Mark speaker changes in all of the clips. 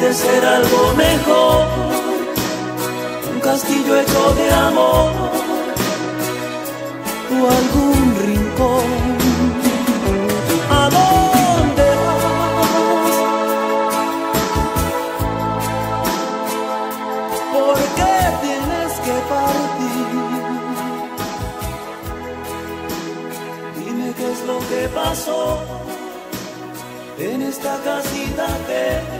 Speaker 1: puede ser algo mejor. Un castillo hecho de amor o algún rincón. ¿A dónde vas? ¿Por qué tienes que partir? Dime qué es lo que pasó en esta casita que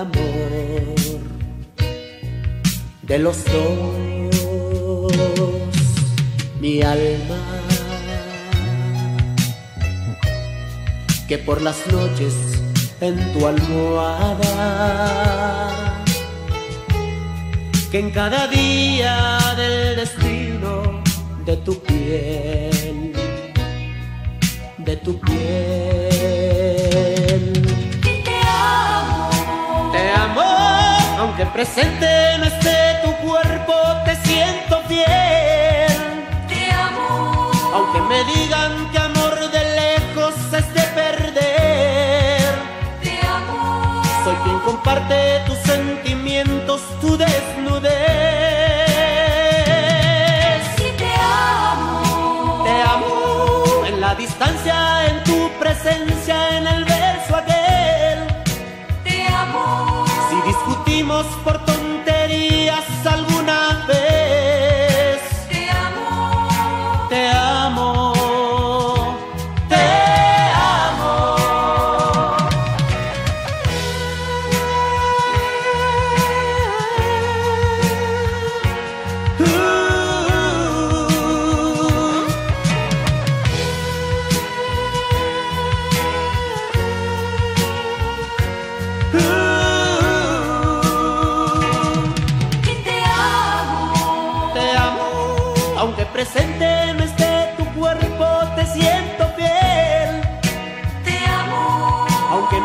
Speaker 1: amor
Speaker 2: de
Speaker 1: los dos, mi alma, que por las noches en tu almohada, que en cada día del destino de tu piel, de tu piel. aunque presente no esté tu cuerpo, te siento fiel.
Speaker 3: Te amo.
Speaker 1: Aunque me digan que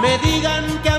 Speaker 4: me digan que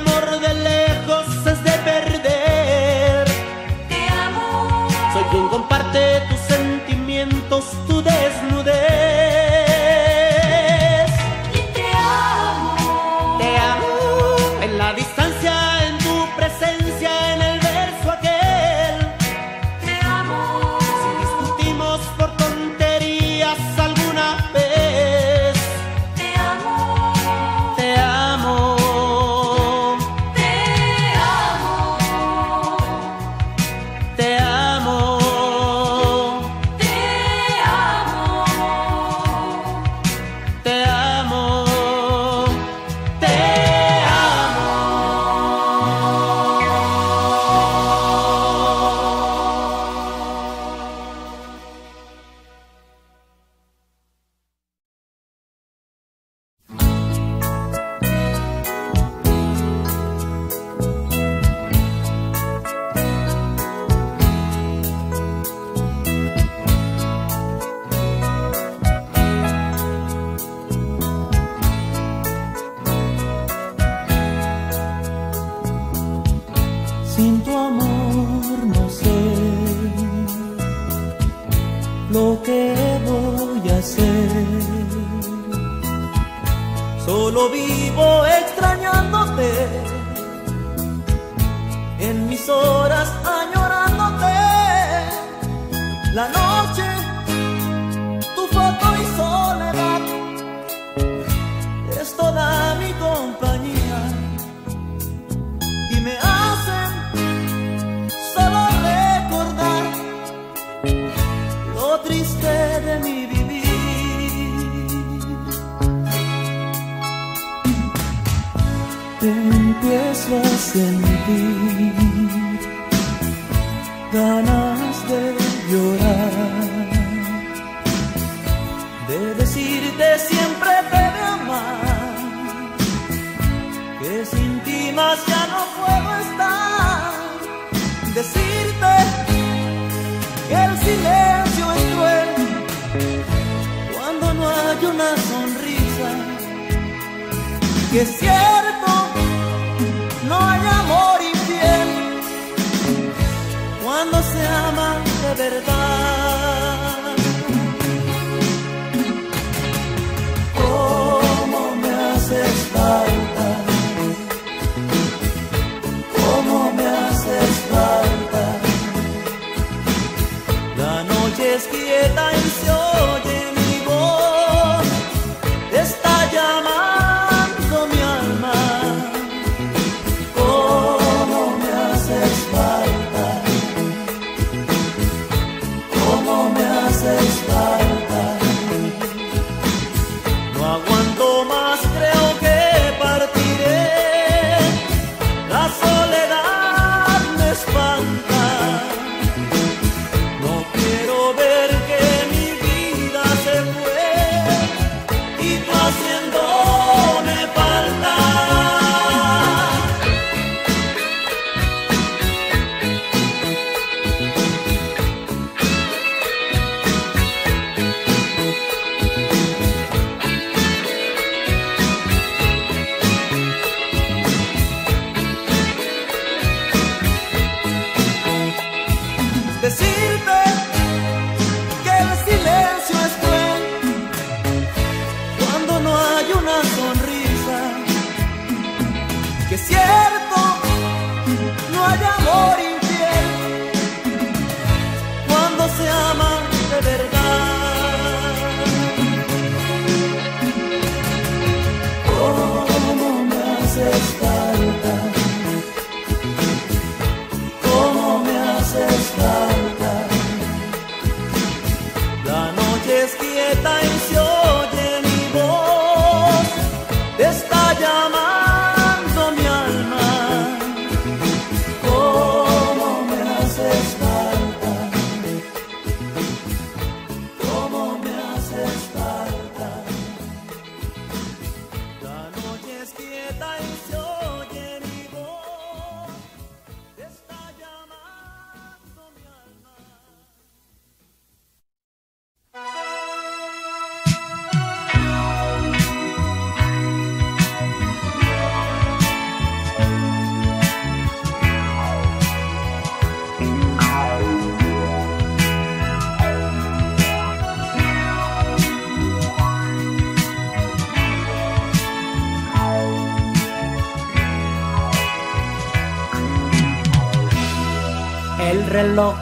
Speaker 1: reloj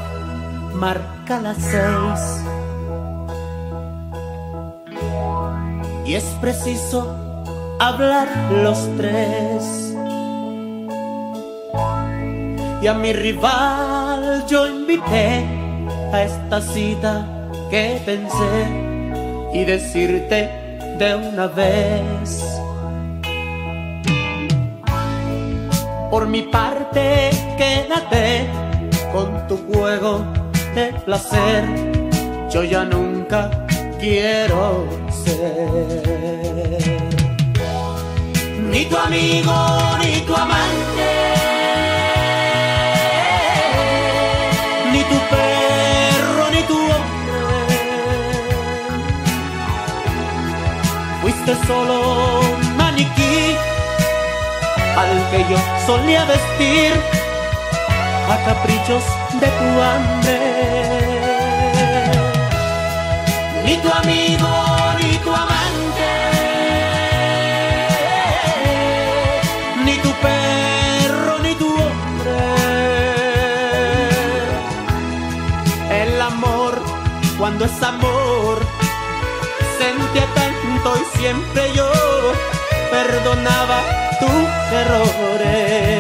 Speaker 1: marca las seis. Y es preciso hablar los tres. Y a mi rival yo invité a esta cita que pensé y decirte de una vez. Yo ya nunca quiero ser ni tu amigo ni tu amante, ni tu perro ni tu hombre. Fuiste solo un maniquí al que yo solía vestir a caprichos de tu hambre. Ni tu amigo ni tu amante, ni tu perro ni tu hombre. El amor, cuando es amor, sentía tanto y siempre yo perdonaba tus errores.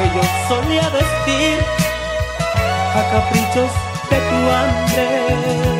Speaker 1: Que yo solía vestir a caprichos de tu hambre.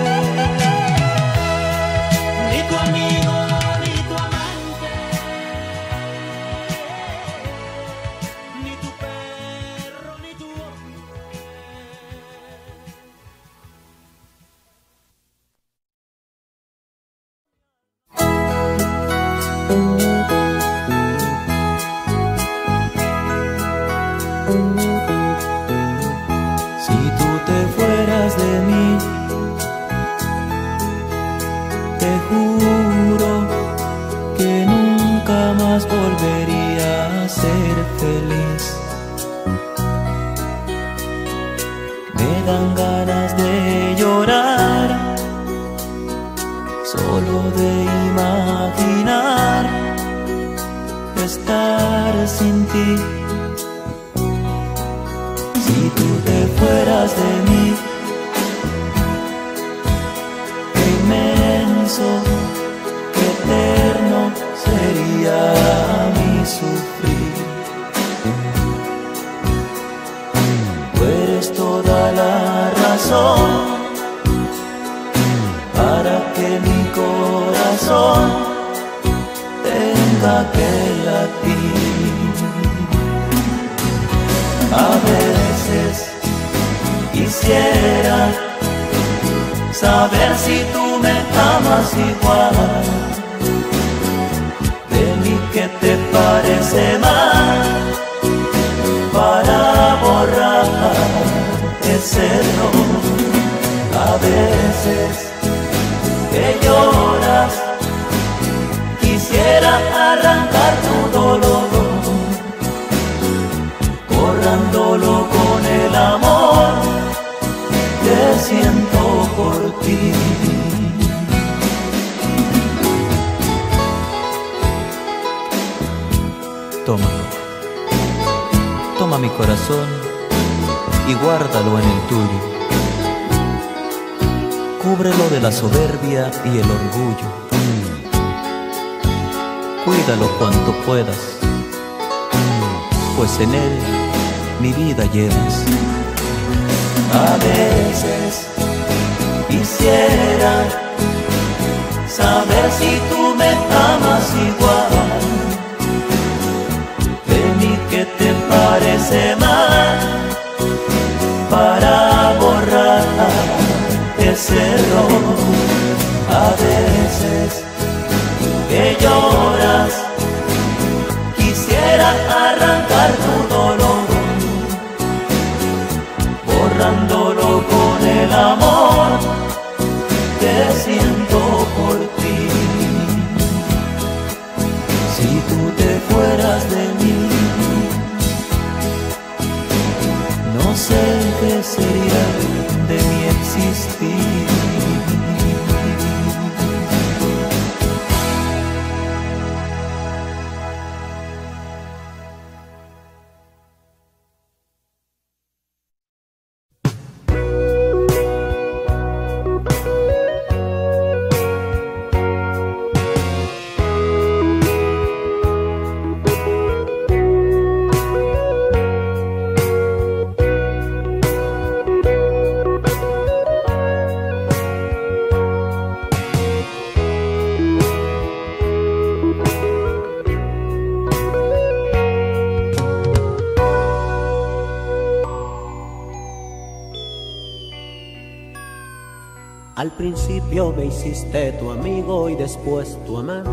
Speaker 1: hiciste tu amigo y después tu amante.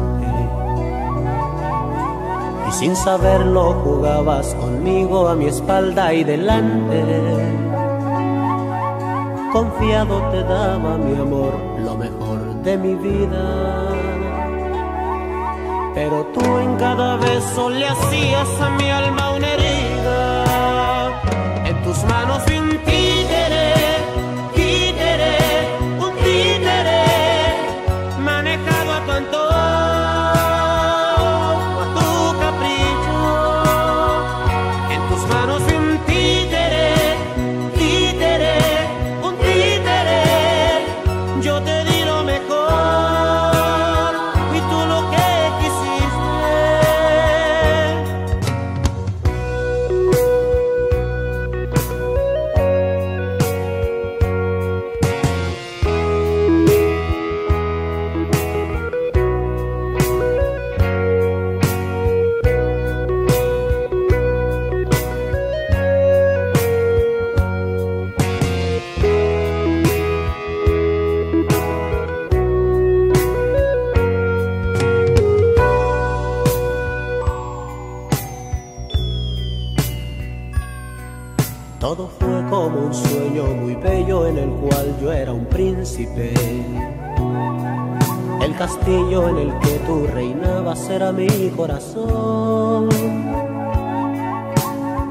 Speaker 1: Y sin saberlo jugabas conmigo a mi espalda y delante. Confiado te daba mi amor lo mejor de mi vida. Pero tú en cada beso le hacías a mi alma una herida. En tus manos corazón.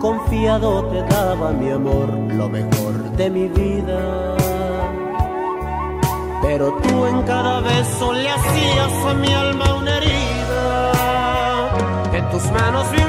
Speaker 1: Confiado te daba mi amor, lo mejor de mi vida. Pero tú en cada beso le hacías a mi alma una herida. En tus manos vi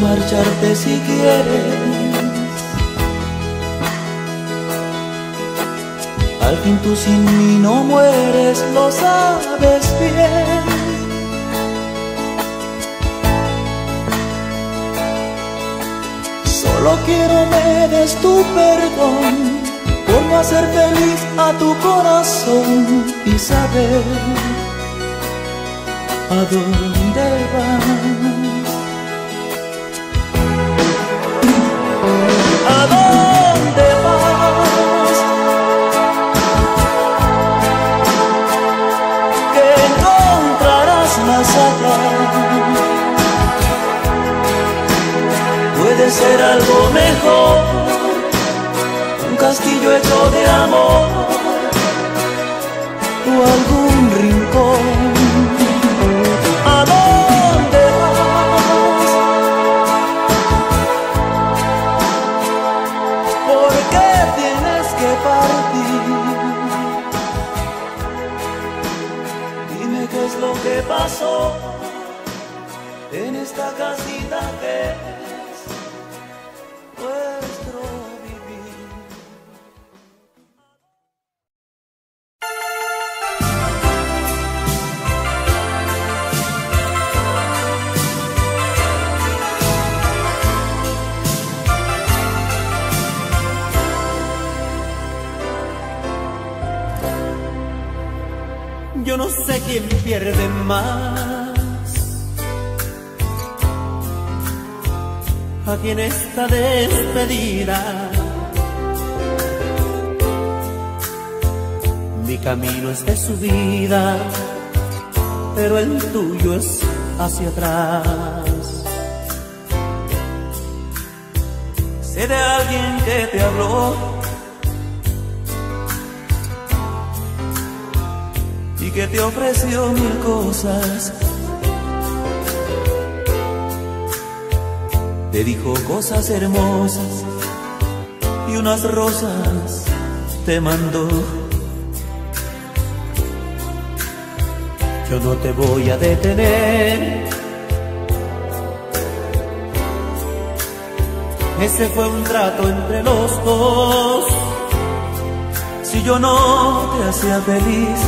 Speaker 2: marcharte si quieres. Al fin tú sin mí no mueres, lo sabes bien.
Speaker 4: Solo quiero me des tu perdón por no hacer feliz a tu corazón y saber a dónde vas. Ser algo mejor, un castillo hecho de amor o algún rincón.
Speaker 1: Pierde más. Aquí en esta despedida. Mi camino es de subida, pero el tuyo es hacia atrás.
Speaker 4: Sé de alguien que te habló te ofreció mil cosas. Te dijo cosas hermosas y unas rosas te mandó.
Speaker 1: Yo no te voy a detener. Ese fue un trato entre los dos.
Speaker 4: Si yo no te hacía feliz,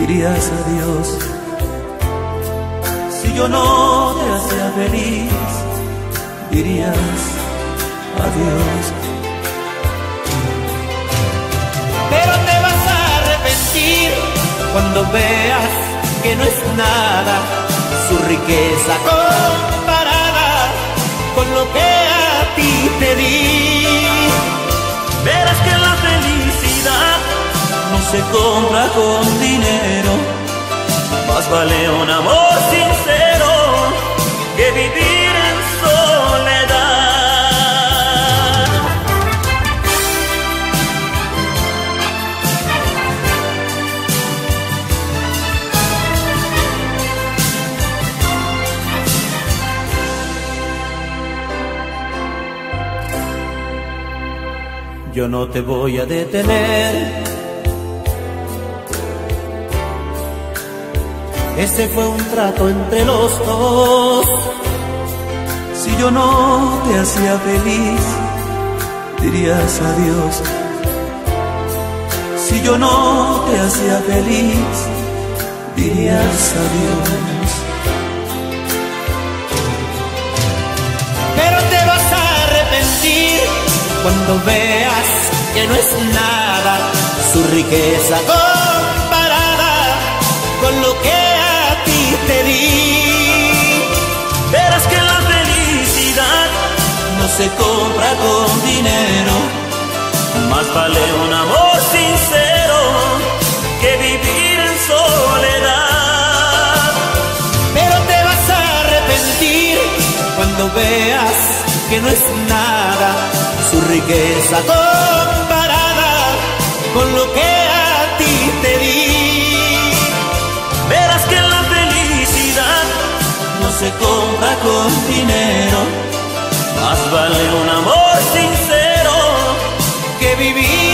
Speaker 4: dirías adiós. Si yo no te hacía feliz, dirías adiós.
Speaker 1: Pero te vas a arrepentir cuando veas que no es nada su riqueza comparada con lo que a ti te di.
Speaker 4: Verás que la felicidad no se compra con dinero. Más vale un amor sincero que vivir en soledad. Yo no te voy a detener Ese fue un trato entre los dos. Si yo no te hacía feliz, dirías adiós. Si yo no te hacía feliz, dirías adiós. Pero te vas a arrepentir cuando veas que no es nada su riqueza. te di. Verás que la felicidad no se compra con dinero, más vale un amor sincero que vivir en soledad. Pero te vas a arrepentir cuando veas que no es nada su riqueza comparada con lo que se compra con dinero. Más vale un amor sincero que vivir.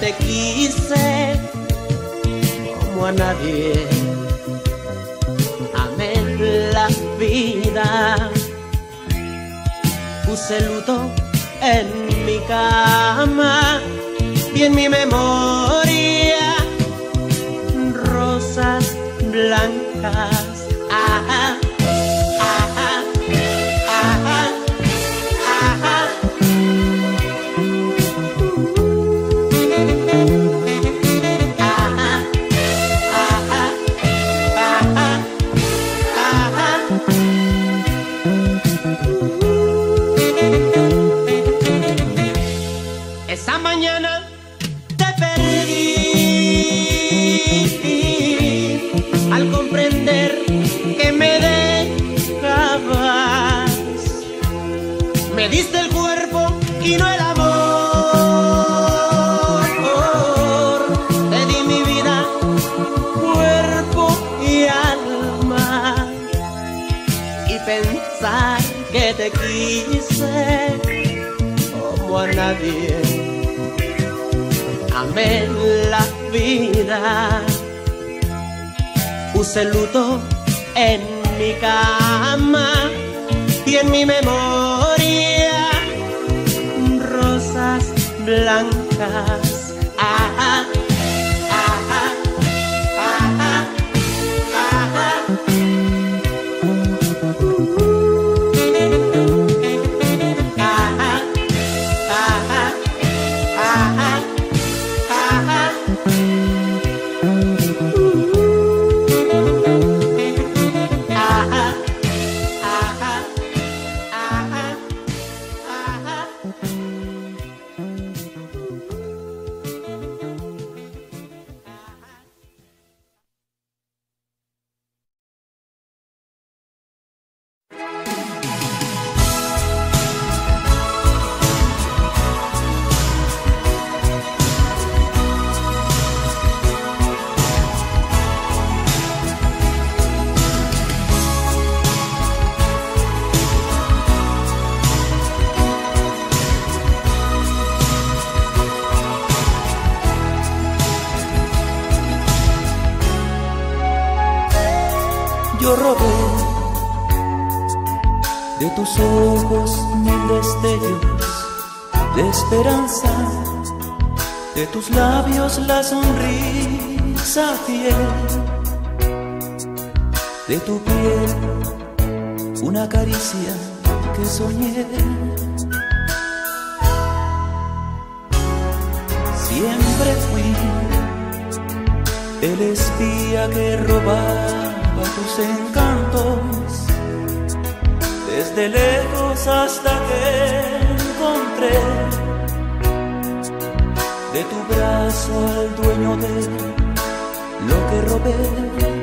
Speaker 4: te
Speaker 1: quise como a nadie. Amé la vida, puse luto en mi cama y en mi memoria rosas blancas te quise como a nadie. Amé la vida, puse luto en mi cama y en mi memoria rosas blancas
Speaker 4: tus labios la sonrisa fiel, de tu piel una caricia que soñé. Siempre fui el espía que robaba tus encantos, desde lejos hasta que encontré de tu brazo al dueño de lo que robé.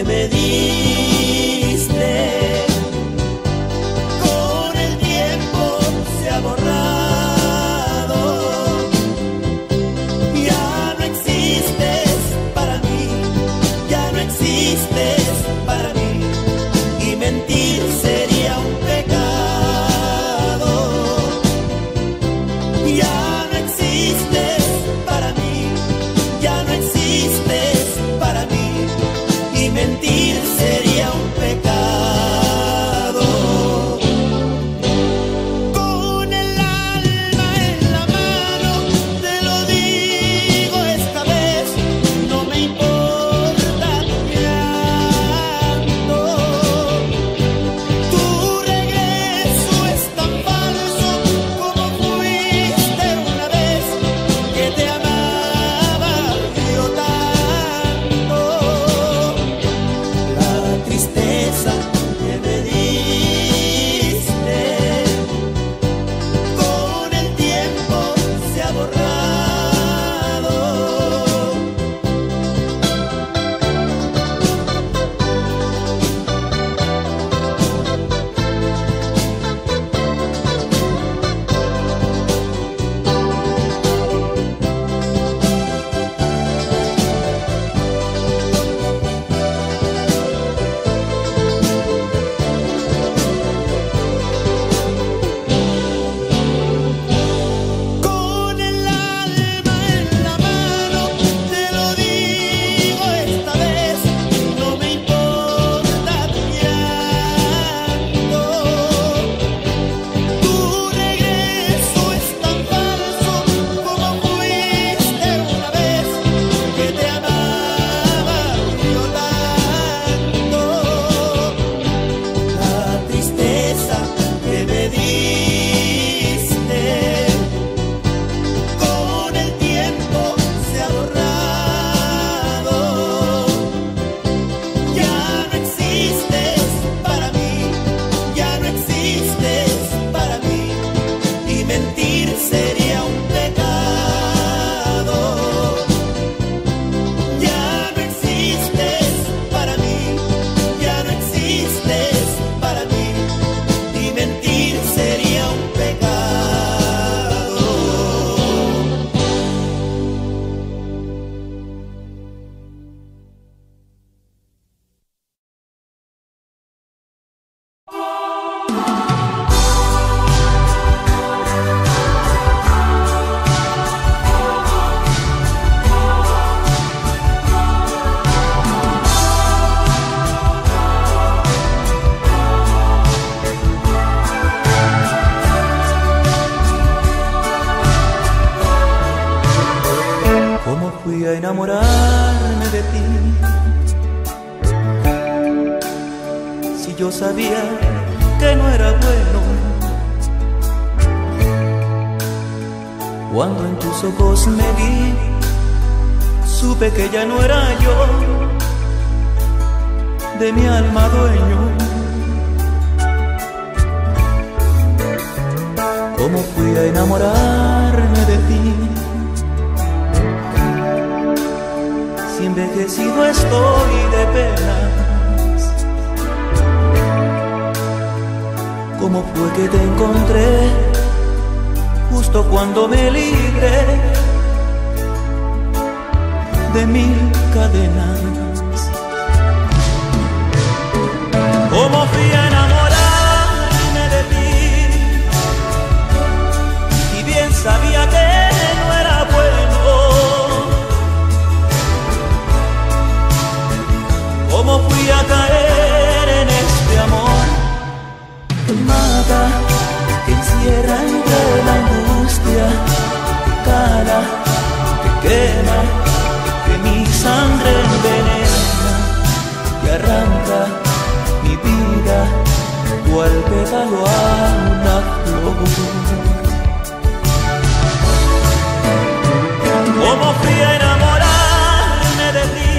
Speaker 4: que me si yo sabía que no era bueno? Cuando en tus ojos me vi, supe que ya no era yo, de mi alma dueño. ¿Cómo fui a enamorarme de ti? Si envejecido estoy de pena. cómo fue que te encontré, justo cuando me libré de mi cadena. que quema, que mi sangre envenena y arranca mi vida cual pétalo a una flor. Como fui a enamorarme de ti,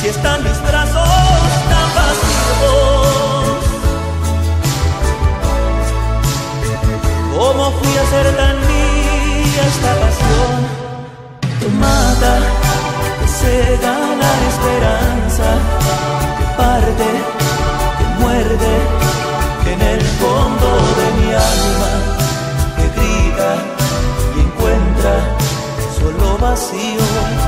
Speaker 4: si están mis brazos tan vacíos, como fui a ser tan que mata, que cega la esperanza, que parte, que muerde en el fondo de mi alma, que grita y encuentra solo vacío.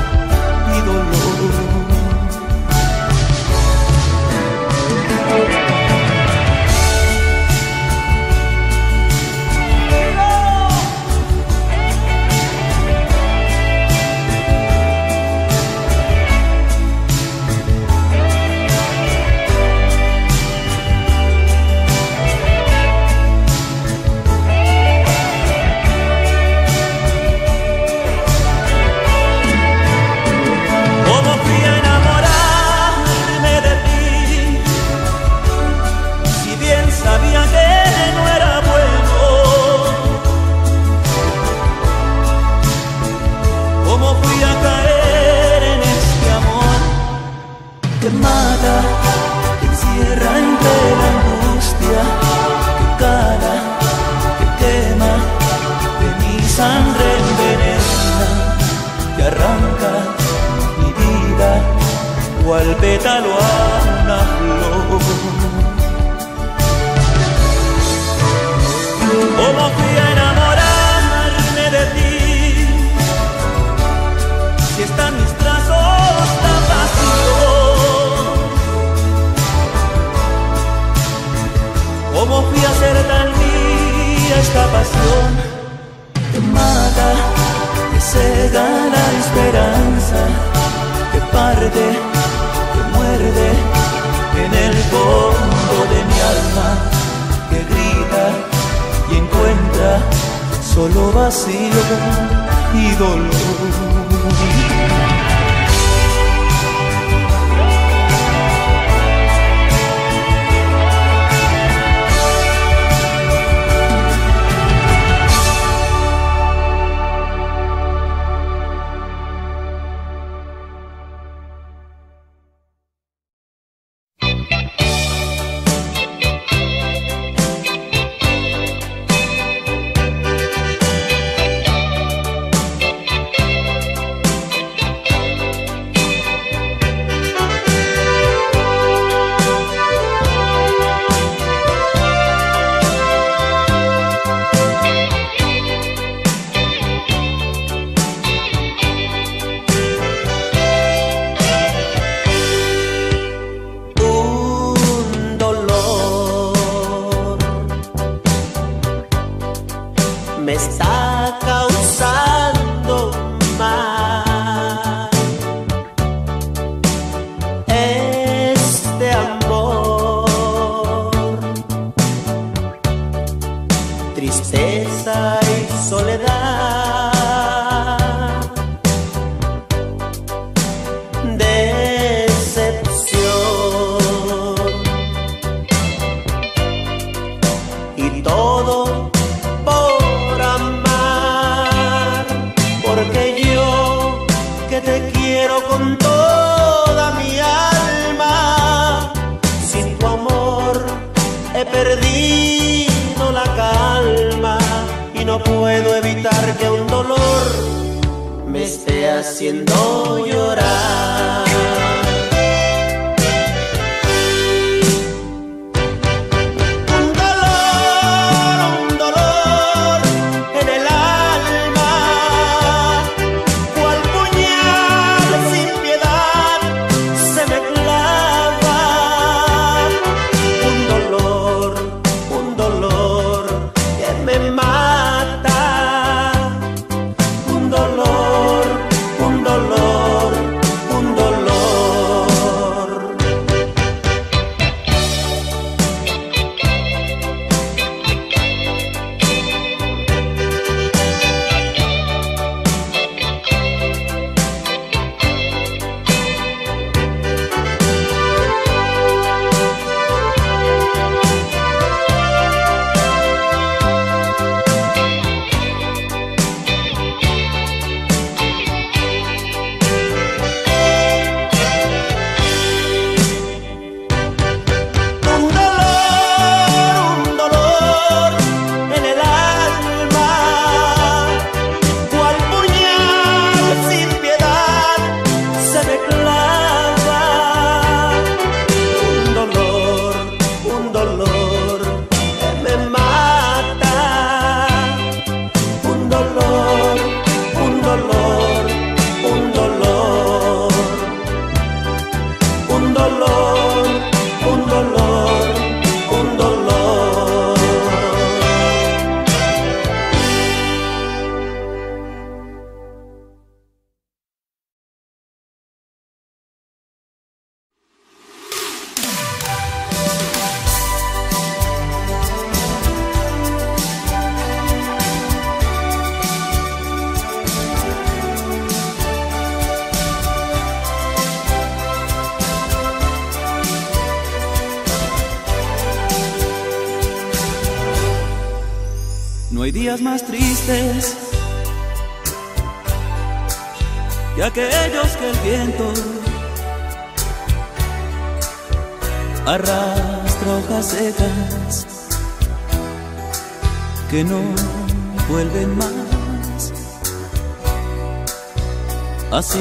Speaker 4: pasión te mata, te cega la esperanza, te parte, te muerde en el fondo de mi alma, que grita y encuentra solo vacío y dolor.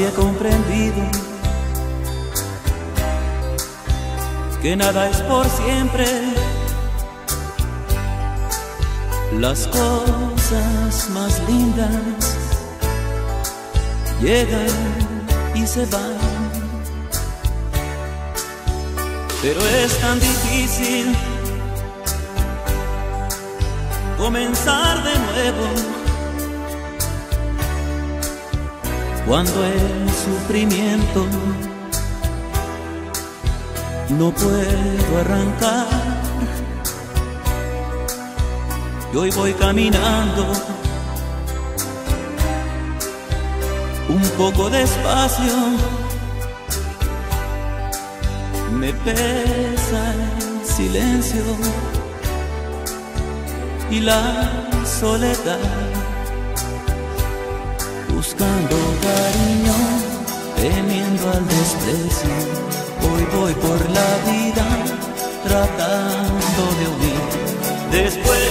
Speaker 4: he comprendido que nada es por siempre. Las cosas más lindas llegan y se van. Pero es tan difícil comenzar de nuevo cuando el sufrimiento no puedo arrancar. Y hoy voy caminando un poco despacio. Me pesa el silencio y la soledad buscando temiendo al desprecio. Hoy voy por la vida tratando de huir. Después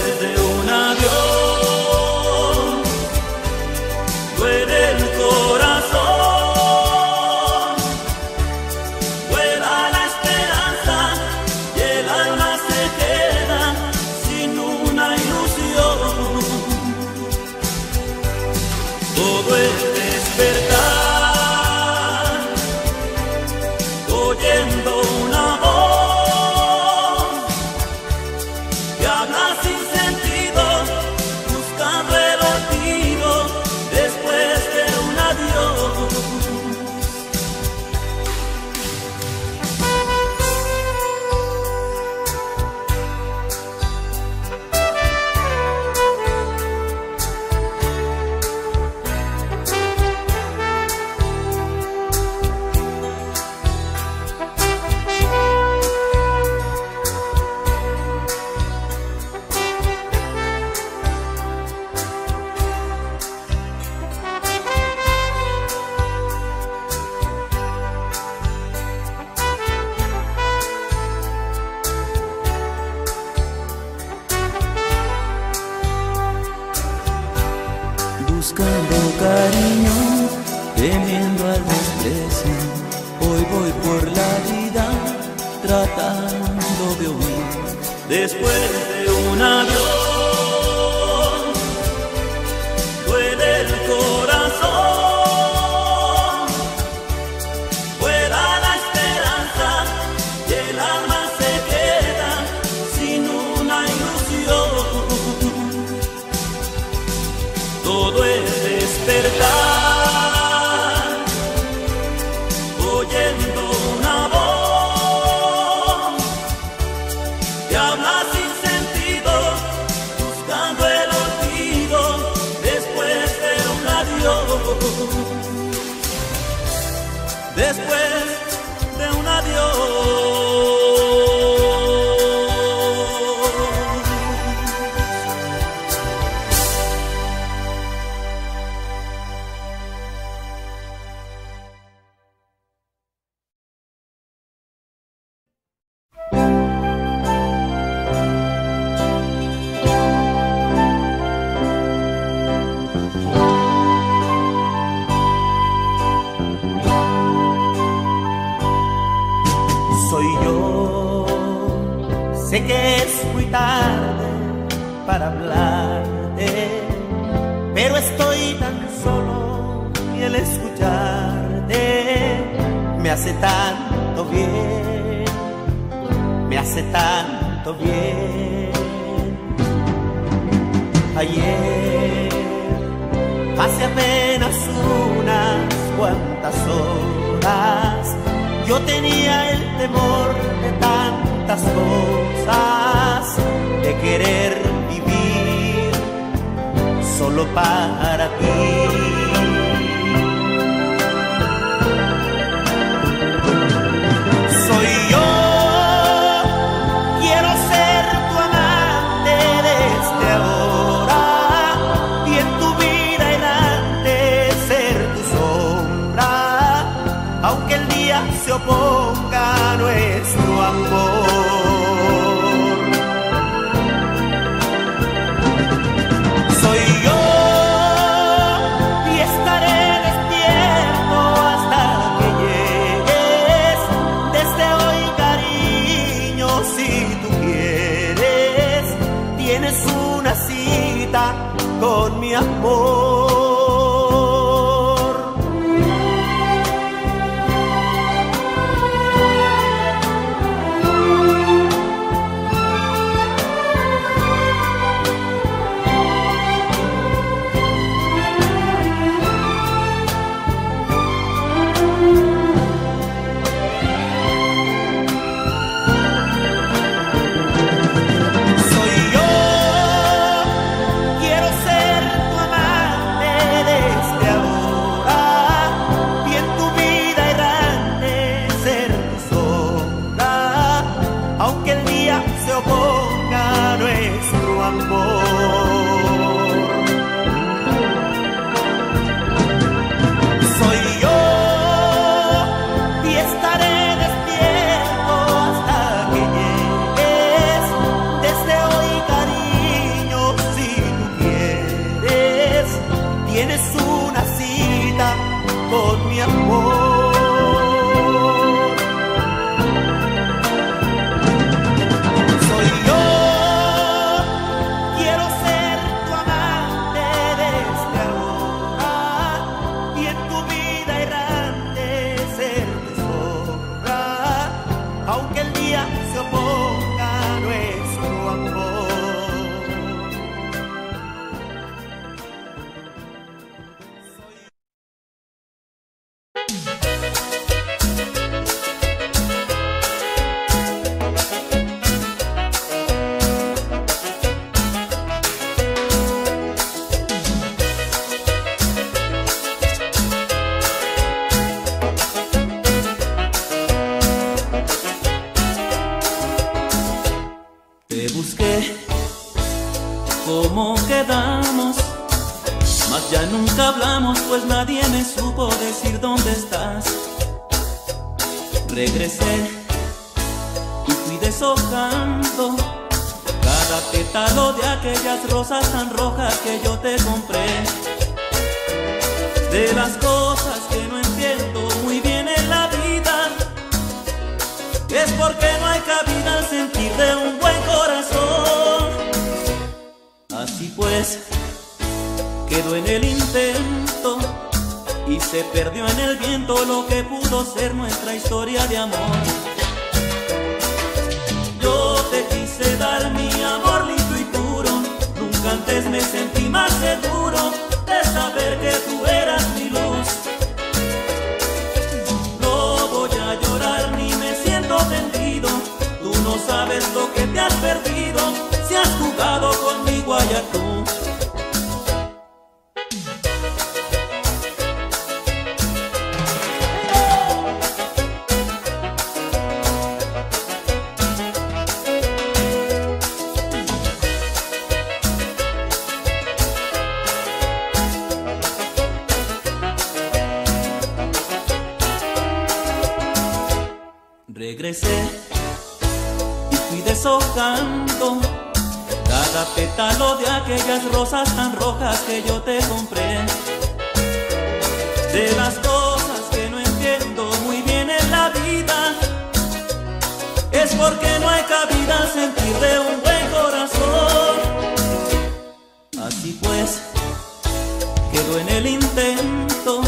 Speaker 1: En el
Speaker 4: intento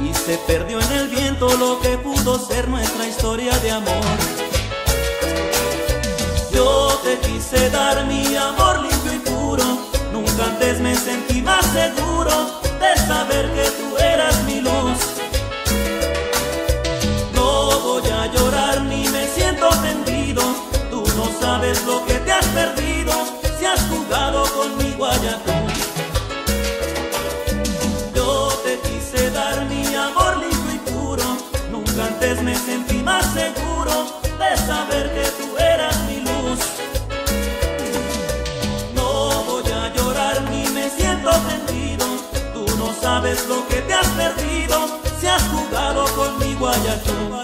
Speaker 4: y se perdió en el viento lo que pudo ser nuestra historia de amor. Yo te quise dar mi amor limpio y puro, nunca antes me sentí más seguro de saber que tú eras mi luz. No voy a llorar ni me siento tendido, tú no sabes lo que tú no sabes lo que te has perdido si has jugado conmigo allá tú.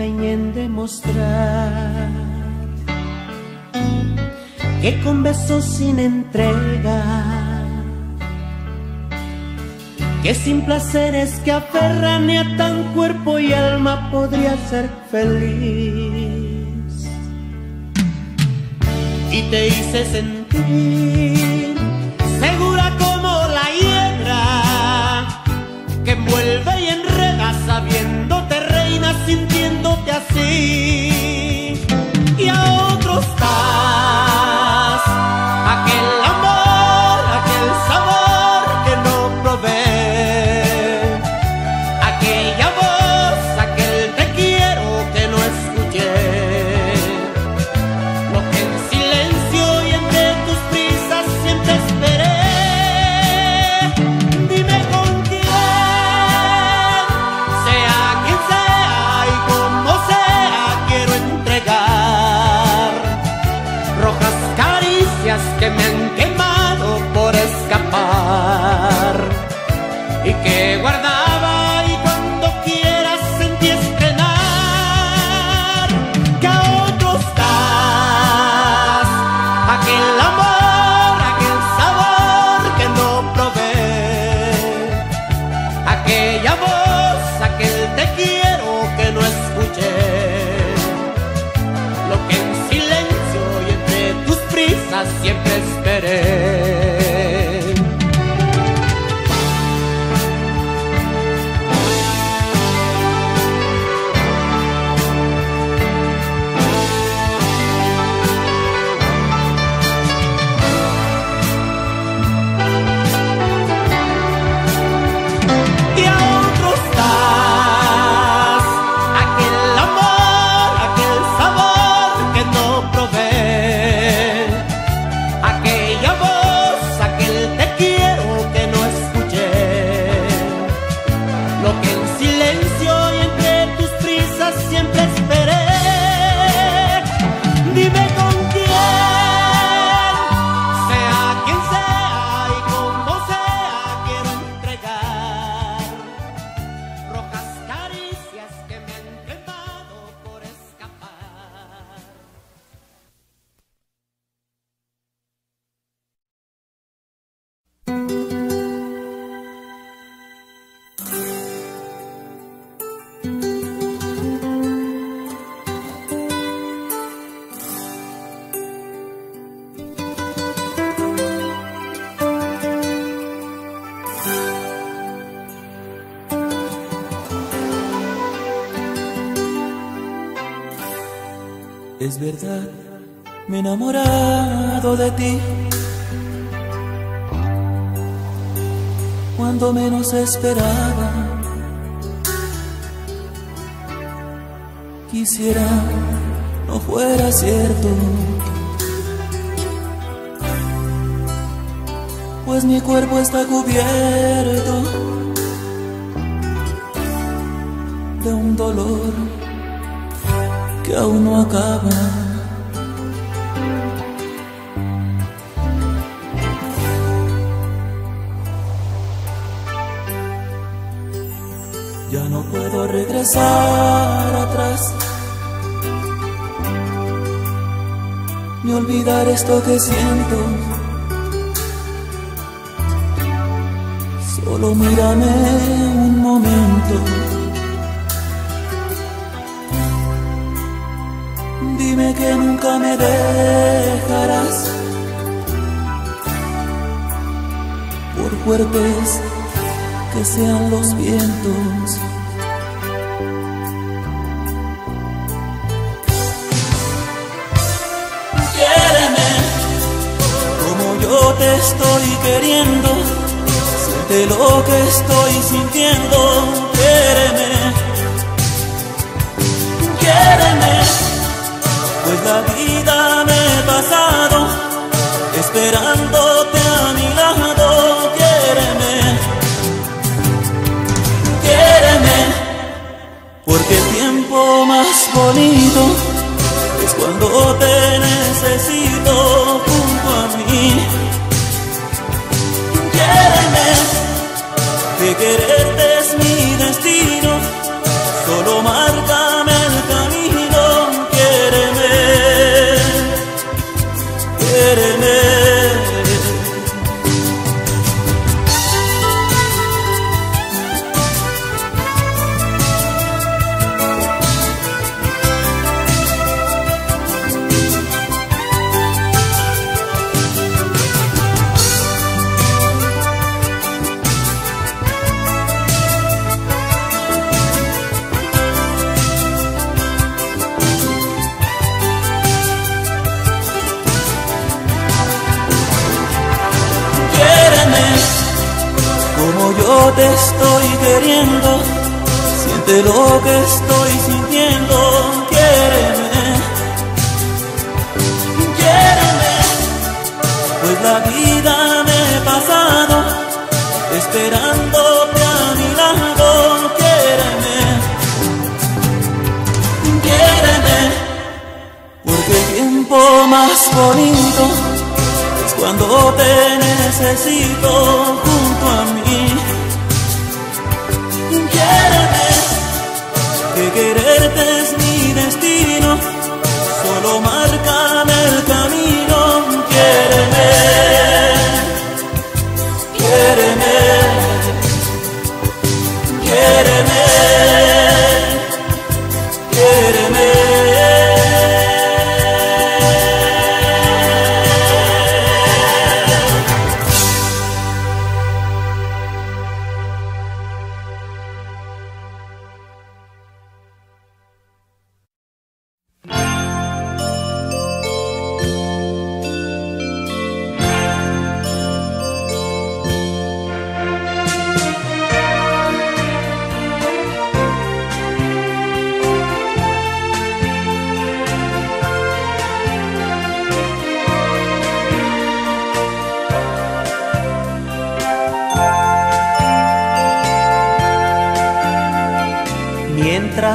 Speaker 4: En
Speaker 1: demostrar que con besos sin entrega que sin placeres que aferran y atan cuerpo y alma podría ser feliz. Y te hice sentir sintiéndote así.
Speaker 4: Esperaba, quisiera no fuera cierto. Pues mi cuerpo está cubierto de un dolor que aún no acaba. Regresar atrás, ni olvidar esto que siento. Solo mírame un momento. Dime que nunca me dejarás. Por fuertes que sean los vientos. Estoy queriendo. Siente lo que estoy sintiendo. Quiéreme. Quiéreme pues la vida me he pasado esperándote a mi lado. Quiéreme, quiéreme, porque el tiempo más bonito es cuando te necesito junto a mí. Quererte es mi necesito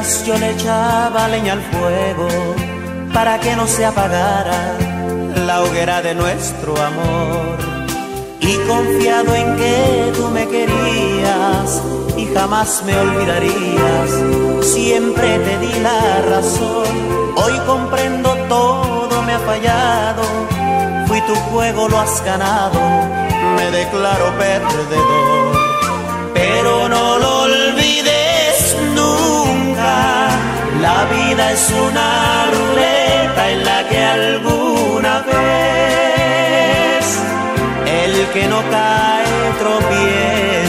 Speaker 1: Yo le echaba leña al fuego para que no se apagara la hoguera de nuestro amor. Y confiado en que tú me querías y jamás me olvidarías, siempre te di la razón. Hoy comprendo todo me ha fallado, fui tu juego, lo has ganado, me declaro perdedor vida es una ruleta en la que alguna vez el que no cae tropieza.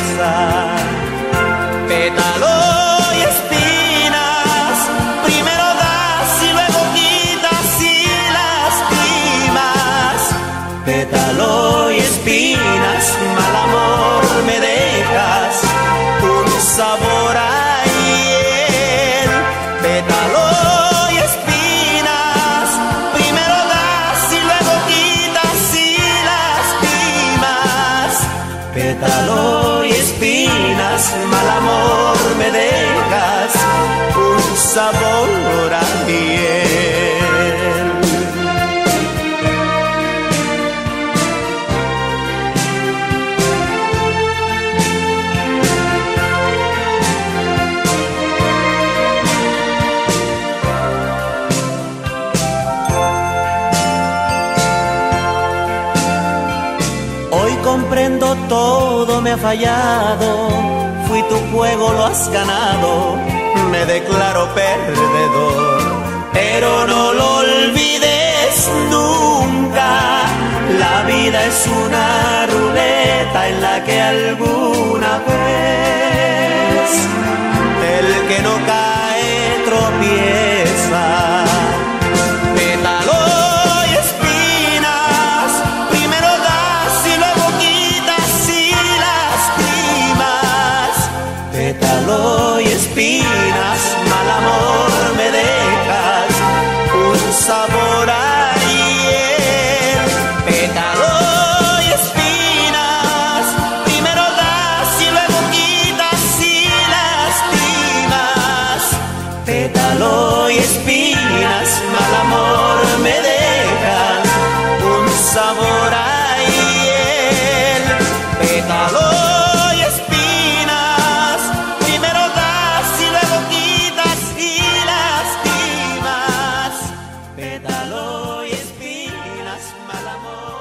Speaker 1: Fallado, fui tu juego, lo has ganado, me declaro perdedor, pero no lo olvides nunca, la vida es una ruleta en la que alguna vez el que no cae tropieza. Espinas, mal amor me dejas Pétalo y espinas, mal amor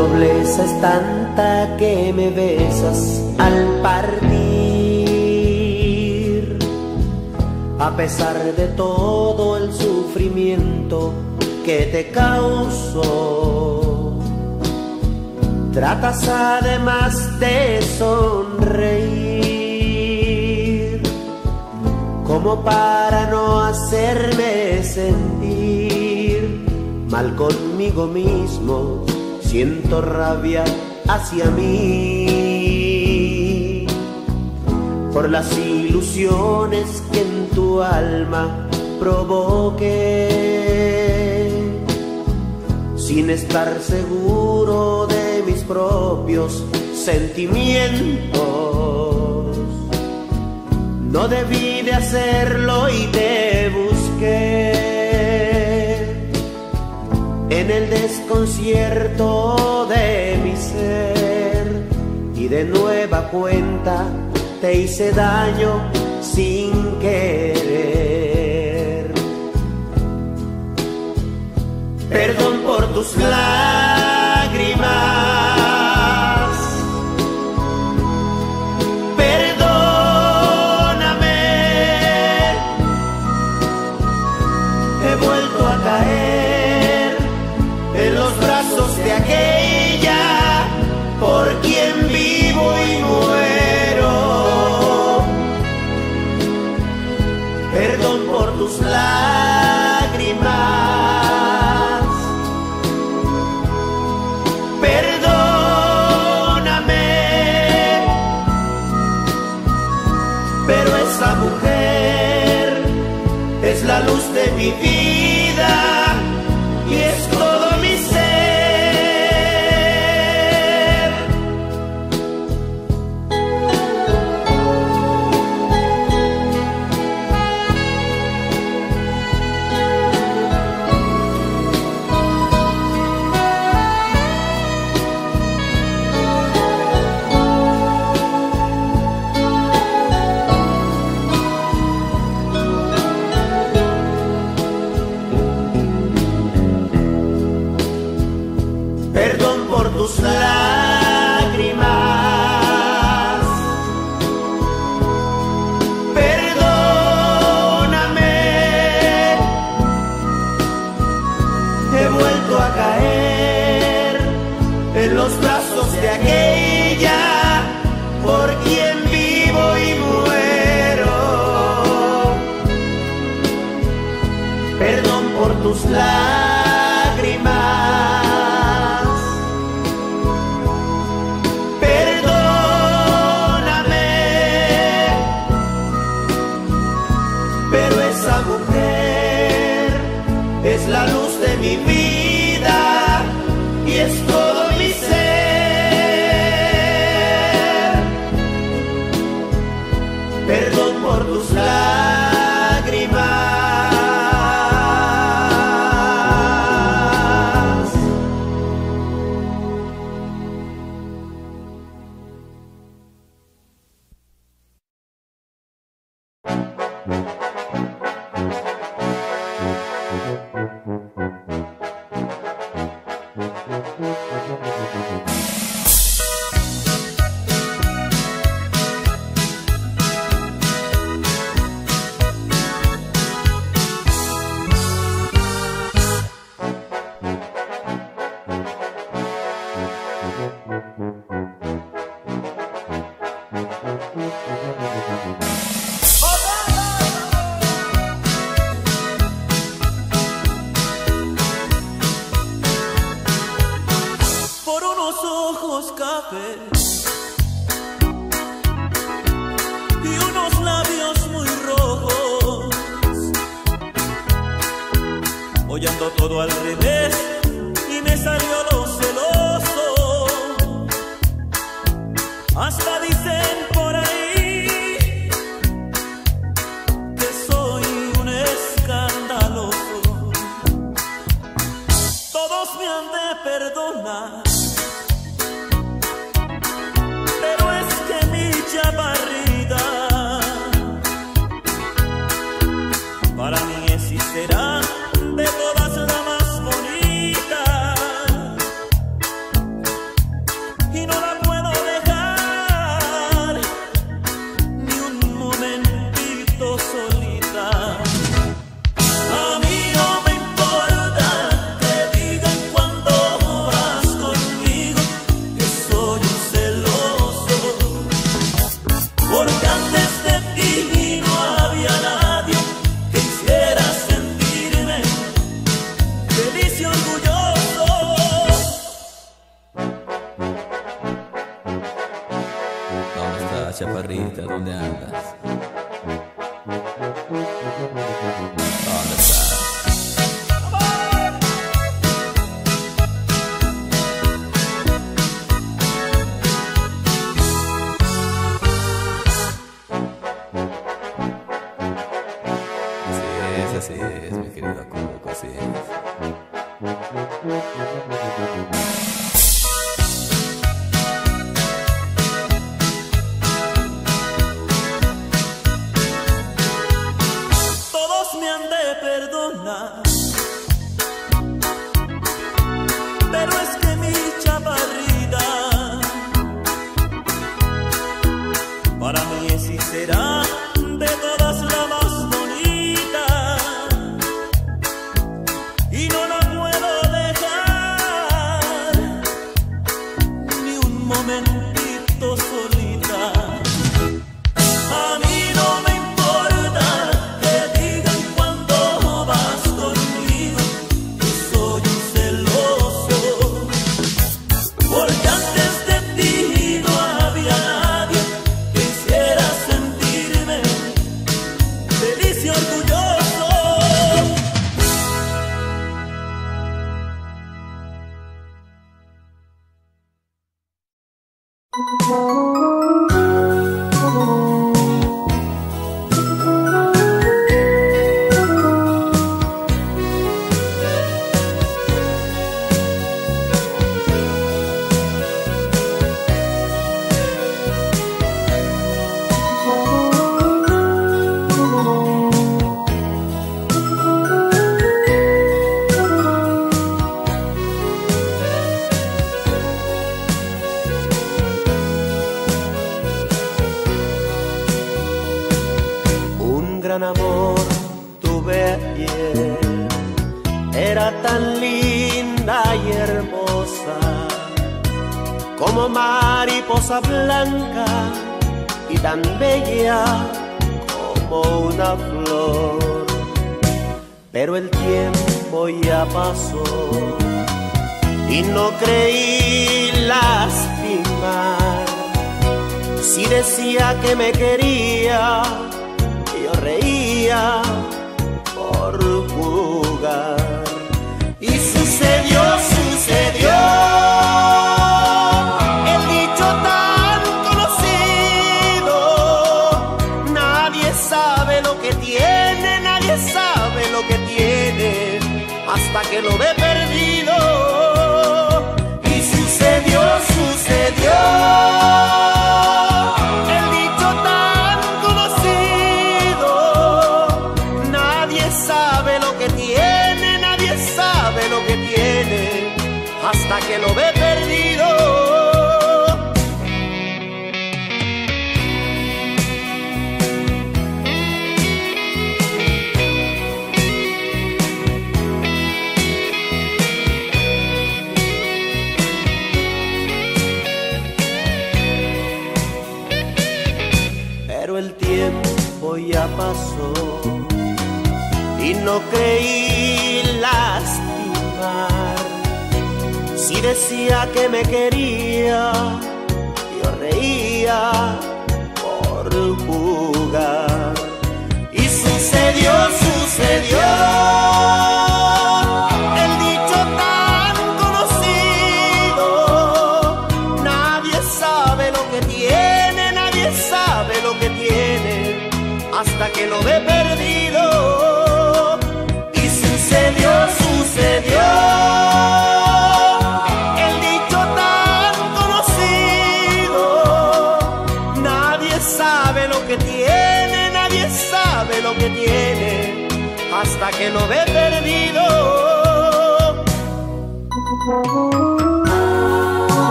Speaker 1: nobleza es tanta que me besas al partir. A pesar de todo el sufrimiento que te causo, tratas además de sonreír, como para no hacerme sentir mal conmigo mismo, siento rabia hacia mí por las ilusiones que en tu alma provoqué, sin estar seguro de mis propios sentimientos. No debí de hacerlo y te busqué en el desconcierto de mi ser y de nueva cuenta te hice daño sin querer. Perdón por tus lágrimas.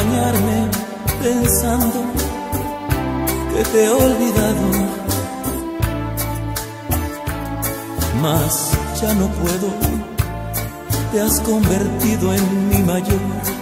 Speaker 4: engañarme pensando que te he olvidado. Mas ya no puedo, te has convertido en mi mayor